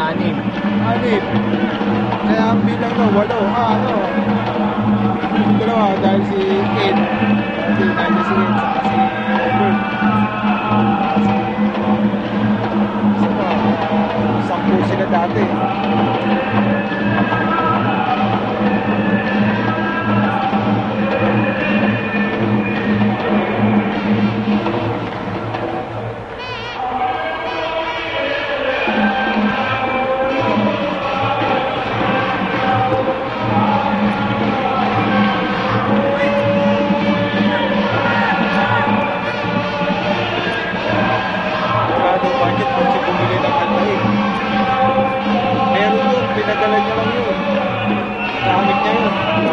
anim. Anim. Kaya ang bilang na walo. Ah, ano? Dalawa dahil si Ed. Si dahil si Ed. Si Bert. Sampu sila dati. Thank you.